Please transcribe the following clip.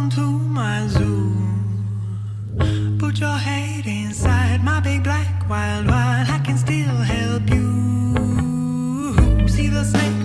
Welcome to my zoo. Put your head inside my big black wild wild. I can still help you. See the snake.